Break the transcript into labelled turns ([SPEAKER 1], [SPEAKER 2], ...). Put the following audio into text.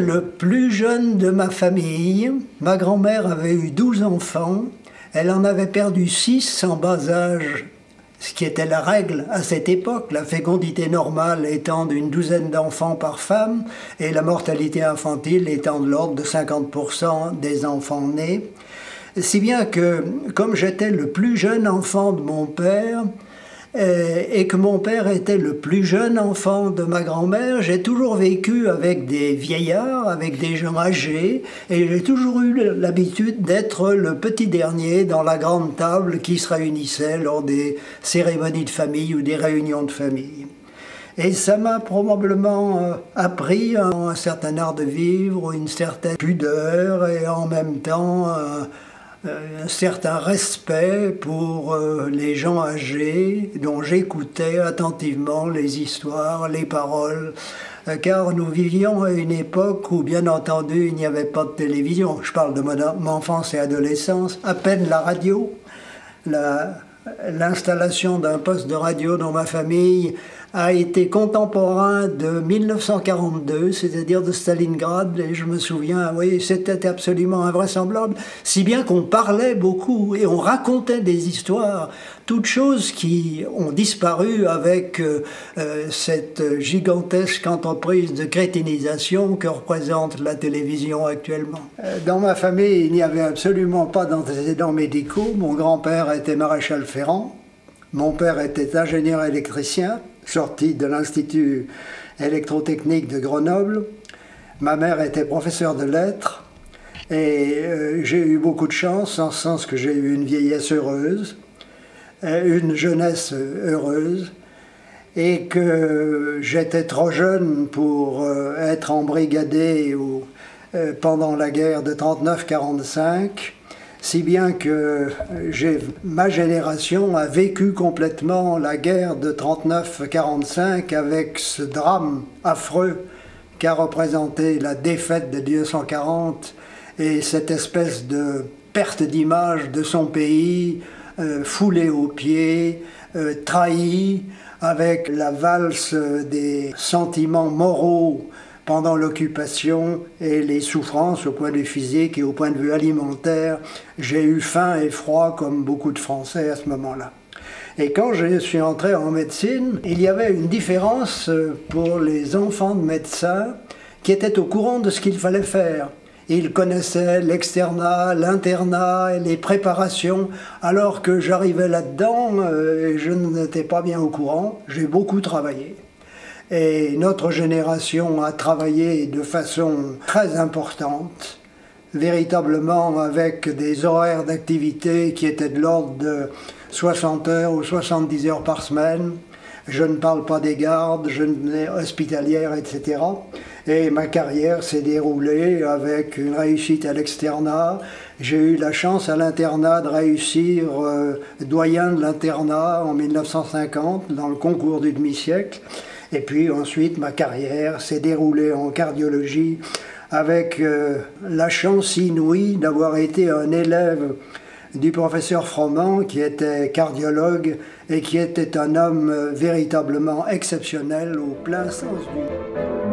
[SPEAKER 1] le plus jeune de ma famille. Ma grand-mère avait eu 12 enfants. Elle en avait perdu 6 en bas âge, ce qui était la règle à cette époque, la fécondité normale étant d'une douzaine d'enfants par femme et la mortalité infantile étant de l'ordre de 50% des enfants nés. Si bien que, comme j'étais le plus jeune enfant de mon père, et que mon père était le plus jeune enfant de ma grand-mère, j'ai toujours vécu avec des vieillards, avec des gens âgés, et j'ai toujours eu l'habitude d'être le petit dernier dans la grande table qui se réunissait lors des cérémonies de famille ou des réunions de famille. Et ça m'a probablement euh, appris un, certain art de vivre, une certaine pudeur et en même temps euh, euh, un certain respect pour euh, les gens âgés dont j'écoutais attentivement les histoires, les paroles, euh, car nous vivions à une époque où, bien entendu, il n'y avait pas de télévision. Je parle de mon enfance et adolescence, à peine la radio. L'installation d'un poste de radio dans ma famille a été contemporain de 1942, c'est-à-dire de Stalingrad, et je me souviens, oui, c'était absolument invraisemblable, si bien qu'on parlait beaucoup et on racontait des histoires, toutes choses qui ont disparu avec euh, euh, cette gigantesque entreprise de crétinisation que représente la télévision actuellement. Euh, dans ma famille, il n'y avait absolument pas d'antécédents médicaux. Mon grand-père était maréchal ferrant, mon père était ingénieur électricien, sorti de l'Institut électrotechnique de Grenoble. Ma mère était professeure de lettres et euh, j'ai eu beaucoup de chance en ce sens que j'ai eu une vieillesse heureuse, une jeunesse heureuse et que j'étais trop jeune pour euh, être embrigadé euh, pendant la guerre de 39-45 si bien que ma génération a vécu complètement la guerre de 39-45 avec ce drame affreux qu'a représenté la défaite de 1940 et cette espèce de perte d'image de son pays, euh, foulé aux pieds, euh, trahi, avec la valse des sentiments moraux pendant l'occupation et les souffrances au point de vue physique et au point de vue alimentaire. J'ai eu faim et froid comme beaucoup de Français à ce moment-là. Et quand je suis entré en médecine, il y avait une différence pour les enfants de médecins qui étaient au courant de ce qu'il fallait faire. Ils connaissaient l'externat, l'internat et les préparations, alors que j'arrivais là-dedans euh, et je n'étais pas bien au courant. J'ai beaucoup travaillé. Et notre génération a travaillé de façon très importante, véritablement avec des horaires d'activité qui étaient de l'ordre de 60 heures ou 70 heures par semaine. Je ne parle pas des gardes, je n'ai hospitalière, etc. Et ma carrière s'est déroulée avec une réussite à l'externat. J'ai eu la chance à l'internat de réussir euh, doyen de l'internat en 1950 dans le concours du demi-siècle. Et puis ensuite, ma carrière s'est déroulée en cardiologie avec euh, la chance inouïe d'avoir été un élève du professeur Froment, qui était cardiologue et qui était un homme euh, véritablement exceptionnel au plein sens du.